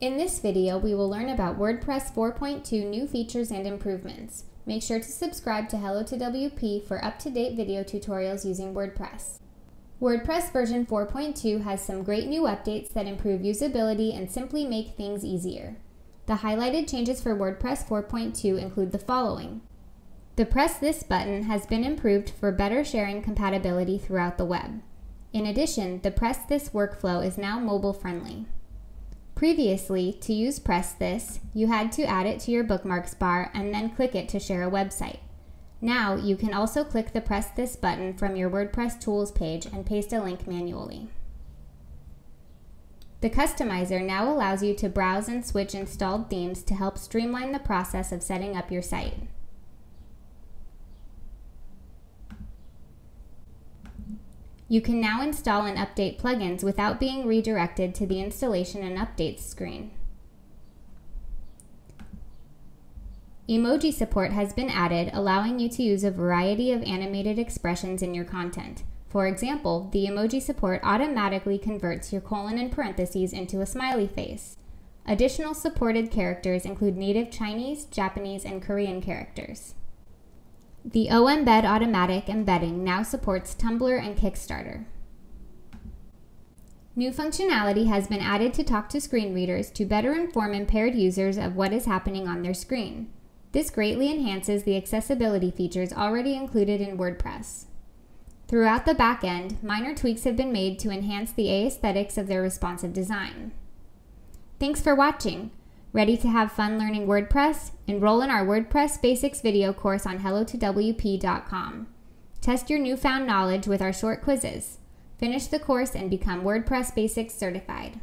In this video, we will learn about WordPress 4.2 new features and improvements. Make sure to subscribe to Hello to WP for up-to-date video tutorials using WordPress. WordPress version 4.2 has some great new updates that improve usability and simply make things easier. The highlighted changes for WordPress 4.2 include the following. The Press This button has been improved for better sharing compatibility throughout the web. In addition, the Press This workflow is now mobile friendly. Previously, to use Press This, you had to add it to your bookmarks bar and then click it to share a website. Now, you can also click the Press This button from your WordPress tools page and paste a link manually. The Customizer now allows you to browse and switch installed themes to help streamline the process of setting up your site. You can now install and update plugins without being redirected to the installation and updates screen. Emoji support has been added, allowing you to use a variety of animated expressions in your content. For example, the emoji support automatically converts your colon and parentheses into a smiley face. Additional supported characters include native Chinese, Japanese, and Korean characters. The OEmbed Automatic embedding now supports Tumblr and Kickstarter. New functionality has been added to talk to screen readers to better inform impaired users of what is happening on their screen. This greatly enhances the accessibility features already included in WordPress. Throughout the backend, minor tweaks have been made to enhance the aesthetics of their responsive design. Thanks for watching. Ready to have fun learning WordPress? Enroll in our WordPress Basics video course on hellotowp.com. Test your newfound knowledge with our short quizzes. Finish the course and become WordPress Basics certified.